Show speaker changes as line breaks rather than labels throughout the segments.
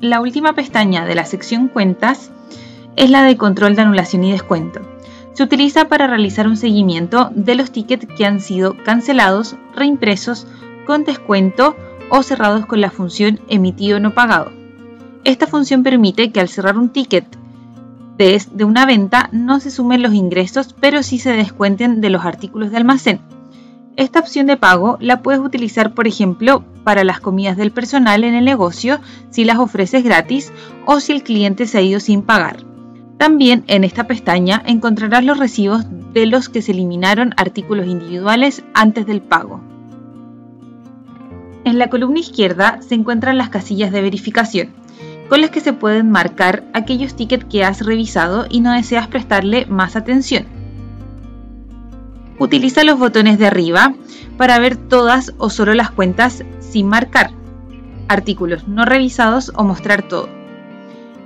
La última pestaña de la sección Cuentas es la de control de anulación y descuento. Se utiliza para realizar un seguimiento de los tickets que han sido cancelados, reimpresos, con descuento o cerrados con la función emitido no pagado. Esta función permite que al cerrar un ticket de una venta no se sumen los ingresos, pero sí se descuenten de los artículos de almacén. Esta opción de pago la puedes utilizar, por ejemplo, para las comidas del personal en el negocio si las ofreces gratis o si el cliente se ha ido sin pagar. También en esta pestaña encontrarás los recibos de los que se eliminaron artículos individuales antes del pago. En la columna izquierda se encuentran las casillas de verificación, con las que se pueden marcar aquellos tickets que has revisado y no deseas prestarle más atención. Utiliza los botones de arriba para ver todas o solo las cuentas sin marcar, artículos no revisados o mostrar todo.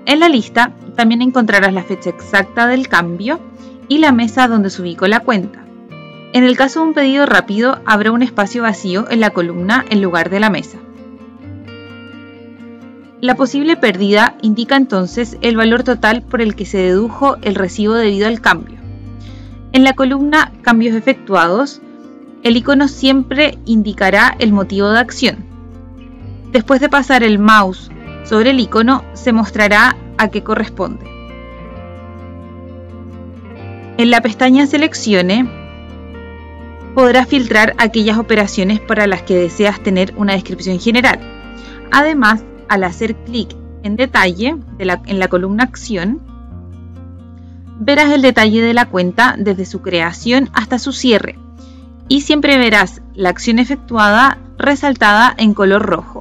En la lista también encontrarás la fecha exacta del cambio y la mesa donde se ubicó la cuenta. En el caso de un pedido rápido, habrá un espacio vacío en la columna en lugar de la mesa. La posible pérdida indica entonces el valor total por el que se dedujo el recibo debido al cambio. En la columna Cambios efectuados, el icono siempre indicará el motivo de acción. Después de pasar el mouse sobre el icono, se mostrará a qué corresponde. En la pestaña Seleccione, podrás filtrar aquellas operaciones para las que deseas tener una descripción general. Además, al hacer clic en Detalle en la columna Acción, verás el detalle de la cuenta desde su creación hasta su cierre y siempre verás la acción efectuada resaltada en color rojo.